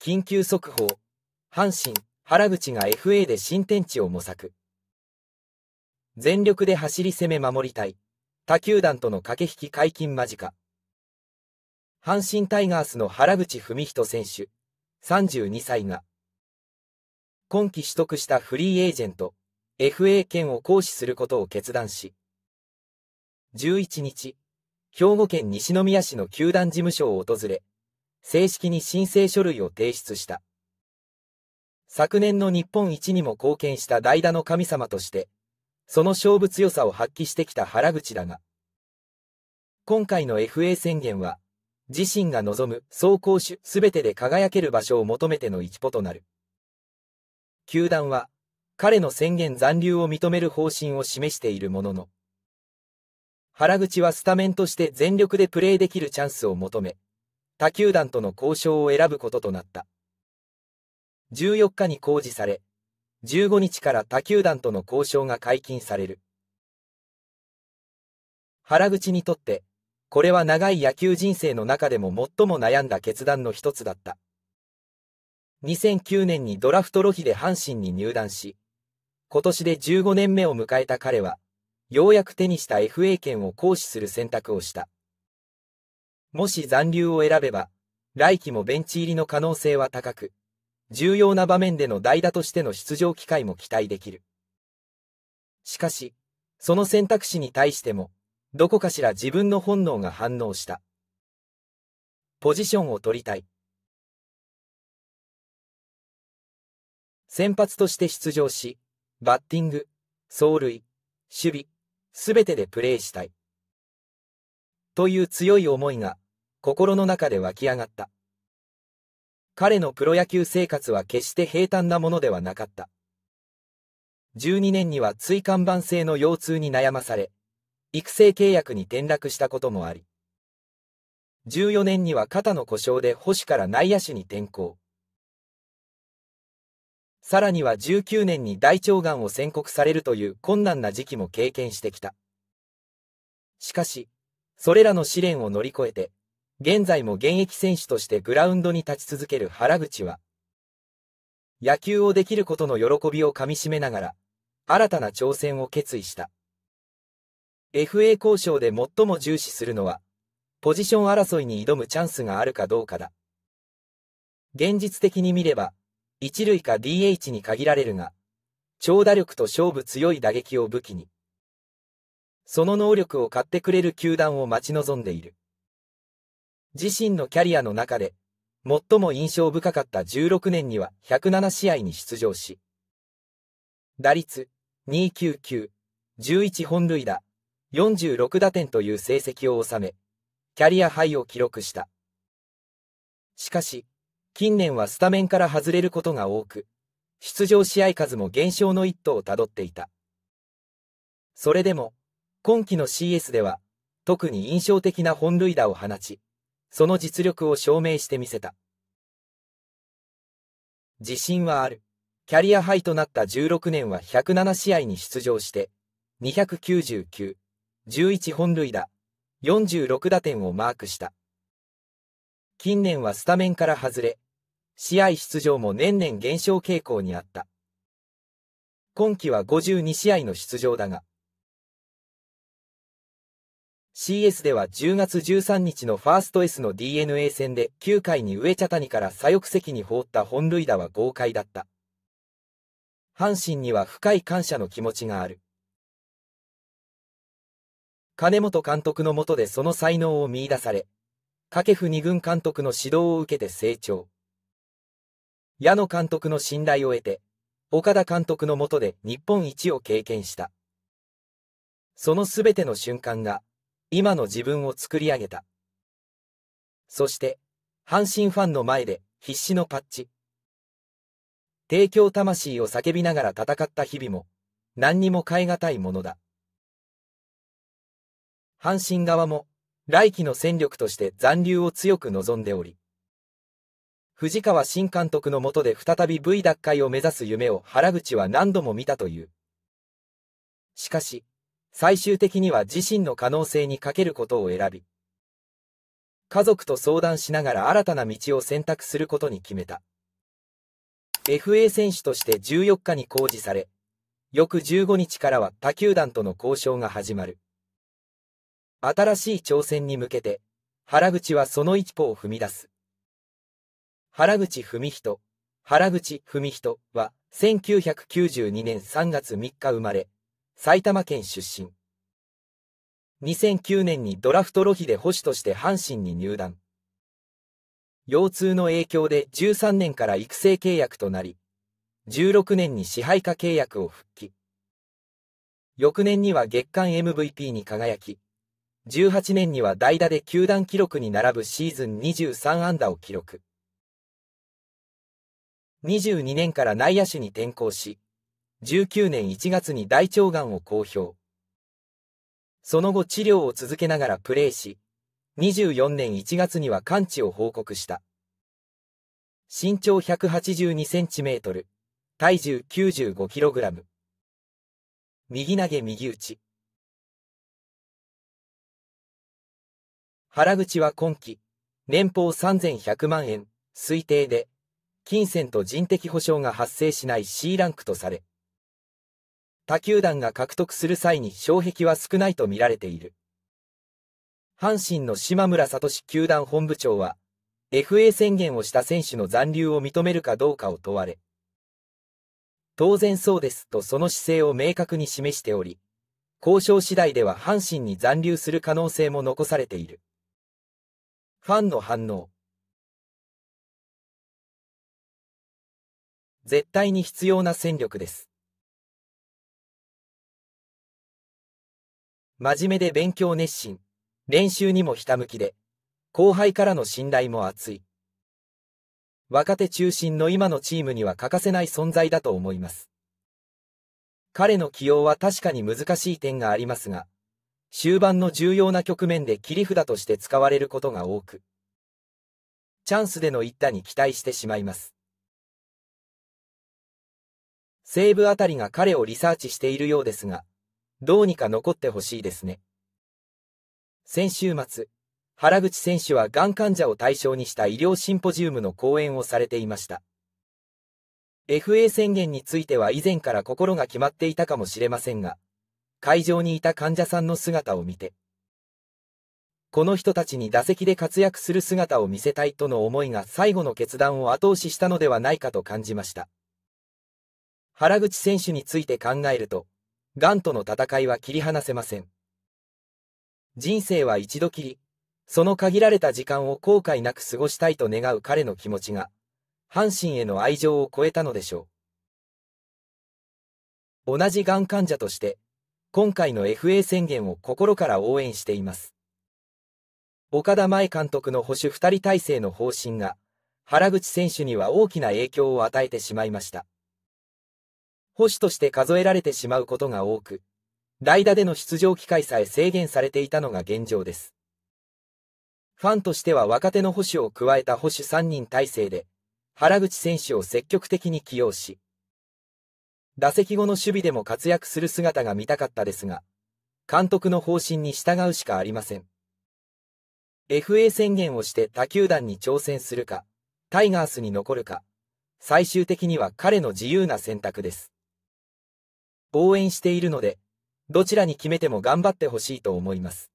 緊急速報。阪神、原口が FA で新天地を模索。全力で走り攻め守りたい。他球団との駆け引き解禁間近。阪神タイガースの原口文人選手、32歳が、今季取得したフリーエージェント、FA 権を行使することを決断し、11日、兵庫県西宮市の球団事務所を訪れ、正式に申請書類を提出した。昨年の日本一にも貢献した代打の神様として、その勝負強さを発揮してきた原口だが、今回の FA 宣言は、自身が望む走攻守すべてで輝ける場所を求めての一歩となる。球団は、彼の宣言残留を認める方針を示しているものの、原口はスタメンとして全力でプレーできるチャンスを求め、他球団との交渉を選ぶこととなった。14日に公示され、15日から他球団との交渉が解禁される。原口にとって、これは長い野球人生の中でも最も悩んだ決断の一つだった。2009年にドラフトロヒで阪神に入団し、今年で15年目を迎えた彼は、ようやく手にした FA 権を行使する選択をした。もし残留を選べば、来季もベンチ入りの可能性は高く、重要な場面での代打としての出場機会も期待できる。しかし、その選択肢に対しても、どこかしら自分の本能が反応した。ポジションを取りたい。先発として出場し、バッティング、走塁、守備、すべてでプレーしたい。という強い思いが心の中で湧き上がった。彼のプロ野球生活は決して平坦なものではなかった。12年には椎間板性の腰痛に悩まされ、育成契約に転落したこともあり、14年には肩の故障で保守から内野手に転向。さらには19年に大腸がんを宣告されるという困難な時期も経験してきた。しかし、それらの試練を乗り越えて、現在も現役選手としてグラウンドに立ち続ける原口は、野球をできることの喜びをかみしめながら、新たな挑戦を決意した。FA 交渉で最も重視するのは、ポジション争いに挑むチャンスがあるかどうかだ。現実的に見れば、一塁か DH に限られるが、長打力と勝負強い打撃を武器に、その能力を買ってくれる球団を待ち望んでいる。自身のキャリアの中で、最も印象深かった16年には107試合に出場し、打率299、11本塁打、46打点という成績を収め、キャリアハイを記録した。しかし、近年はスタメンから外れることが多く、出場試合数も減少の一途をたどっていた。それでも、今季の CS では、特に印象的な本塁打を放ち、その実力を証明してみせた。自信はある。キャリアハイとなった16年は107試合に出場して、299、11本塁打、46打点をマークした。近年はスタメンから外れ、試合出場も年々減少傾向にあった。今季は52試合の出場だが、CS では10月13日のファースト S の DNA 戦で9回に上茶谷から左翼席に放った本塁打は豪快だった。阪神には深い感謝の気持ちがある。金本監督のもとでその才能を見出され、掛布二軍監督の指導を受けて成長。矢野監督の信頼を得て、岡田監督のもとで日本一を経験した。そのすべての瞬間が、今の自分を作り上げた。そして、阪神ファンの前で必死のパッチ。提供魂を叫びながら戦った日々も、何にも変え難いものだ。阪神側も、来季の戦力として残留を強く望んでおり、藤川新監督の下で再び V 奪回を目指す夢を原口は何度も見たという。しかし、最終的には自身の可能性にかけることを選び、家族と相談しながら新たな道を選択することに決めた。FA 選手として14日に公示され、翌15日からは他球団との交渉が始まる。新しい挑戦に向けて、原口はその一歩を踏み出す。原口文人、原口文人は、1992年3月3日生まれ、埼玉県出身。2009年にドラフトロヒで保守として阪神に入団。腰痛の影響で13年から育成契約となり、16年に支配下契約を復帰。翌年には月間 MVP に輝き、18年には代打で球団記録に並ぶシーズン23安打を記録。22年から内野手に転向し、19年1月に大腸がんを公表。その後治療を続けながらプレーし、24年1月には完治を報告した。身長182センチメートル、体重95キログラム。右投げ右打ち。原口は今季、年俸3100万円、推定で、金銭と人的保障が発生しない C ランクとされ、他球団が獲得する際に障壁は少ないと見られている。阪神の島村聡球団本部長は、FA 宣言をした選手の残留を認めるかどうかを問われ、当然そうですとその姿勢を明確に示しており、交渉次第では阪神に残留する可能性も残されている。ファンの反応。絶対に必要な戦力です。真面目で勉強熱心、練習にもひたむきで、後輩からの信頼も厚い。若手中心の今のチームには欠かせない存在だと思います。彼の起用は確かに難しい点がありますが、終盤の重要な局面で切り札として使われることが多く、チャンスでの一打に期待してしまいます。西部あたりが彼をリサーチしているようですが、どうにか残ってほしいですね。先週末、原口選手はがん患者を対象にした医療シンポジウムの講演をされていました。FA 宣言については以前から心が決まっていたかもしれませんが、会場にいた患者さんの姿を見て、この人たちに打席で活躍する姿を見せたいとの思いが最後の決断を後押ししたのではないかと感じました。原口選手について考えると、ガンとの戦いは切り離せません。人生は一度きり、その限られた時間を後悔なく過ごしたいと願う彼の気持ちが、阪神への愛情を超えたのでしょう。同じがん患者として、今回の FA 宣言を心から応援しています。岡田前監督の保守二人体制の方針が、原口選手には大きな影響を与えてしまいました。保守として数えられてしまうことが多く、代打での出場機会さえ制限されていたのが現状です。ファンとしては若手の保守を加えた保守3人体制で、原口選手を積極的に起用し、打席後の守備でも活躍する姿が見たかったですが、監督の方針に従うしかありません。FA 宣言をして他球団に挑戦するか、タイガースに残るか、最終的には彼の自由な選択です。応援しているので、どちらに決めても頑張ってほしいと思います。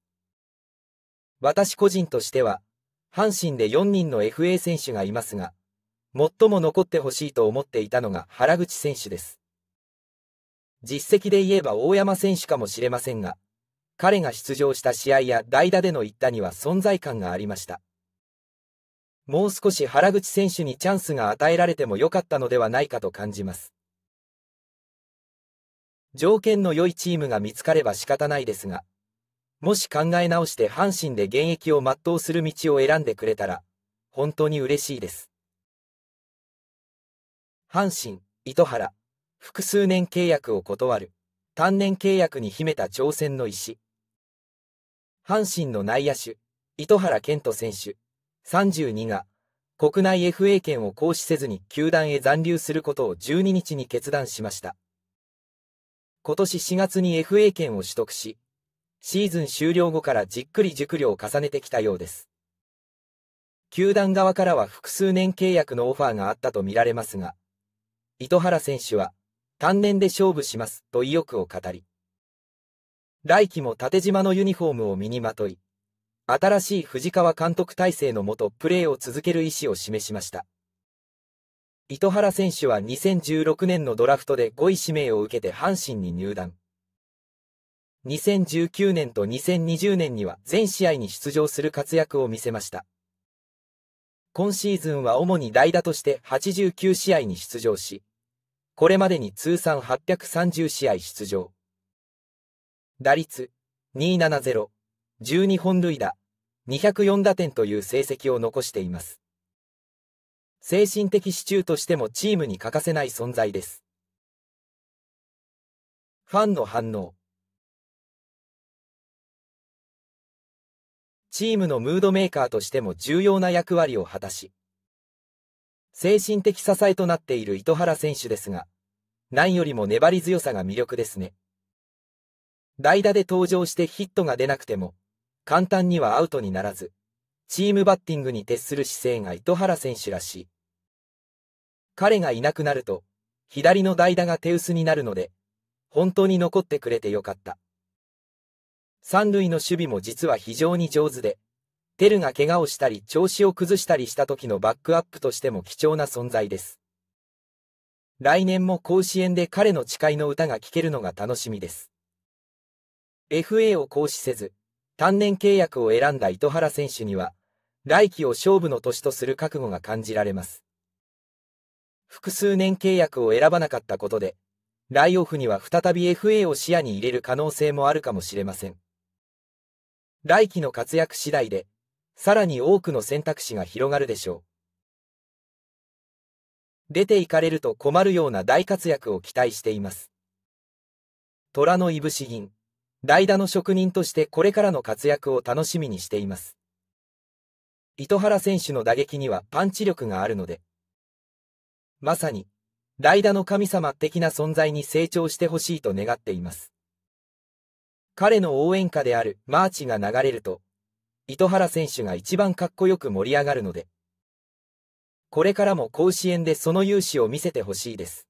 私個人としては、阪神で4人の FA 選手がいますが、最も残ってほしいと思っていたのが原口選手です。実績で言えば大山選手かもしれませんが、彼が出場した試合や代打での一打には存在感がありました。もう少し原口選手にチャンスが与えられてもよかったのではないかと感じます。条件の良いチームが見つかれば仕方ないですが、もし考え直して阪神で現役を全うする道を選んでくれたら、本当に嬉しいです。阪神、糸原、複数年契約を断る、単年契約に秘めた挑戦の石。阪神の内野手、糸原健人選手、32が、国内 FA 権を行使せずに球団へ残留することを12日に決断しました。今年4月に FA 権を取得し、シーズン終了後からじっくり熟慮を重ねてきたようです。球団側からは複数年契約のオファーがあったとみられますが、糸原選手は、単年で勝負しますと意欲を語り、来季も縦縞のユニフォームを身にまとい、新しい藤川監督体制のもとプレーを続ける意思を示しました。糸原選手は2016年のドラフトで5位指名を受けて阪神に入団。2019年と2020年には全試合に出場する活躍を見せました。今シーズンは主に代打として89試合に出場し、これまでに通算830試合出場。打率270、12本塁打、204打点という成績を残しています。精神的支柱としてもチームに欠かせない存在です。ファンの反応チームのムードメーカーとしても重要な役割を果たし、精神的支えとなっている糸原選手ですが、何よりも粘り強さが魅力ですね。代打で登場してヒットが出なくても、簡単にはアウトにならず、チームバッティングに徹する姿勢が糸原選手らしい。彼がいなくなると、左の代打が手薄になるので、本当に残ってくれてよかった。三塁の守備も実は非常に上手で、テルが怪我をしたり調子を崩したりした時のバックアップとしても貴重な存在です。来年も甲子園で彼の誓いの歌が聴けるのが楽しみです。FA を行使せず、単年契約を選んだ糸原選手には、来季を勝負の年とする覚悟が感じられます。複数年契約を選ばなかったことで、ライオフには再び FA を視野に入れる可能性もあるかもしれません。来季の活躍次第で、さらに多くの選択肢が広がるでしょう。出て行かれると困るような大活躍を期待しています。虎のいぶし銀、代打の職人としてこれからの活躍を楽しみにしています。糸原選手の打撃にはパンチ力があるので、まさに、代打の神様的な存在に成長してほしいと願っています。彼の応援歌であるマーチが流れると、糸原選手が一番かっこよく盛り上がるので、これからも甲子園でその勇姿を見せてほしいです。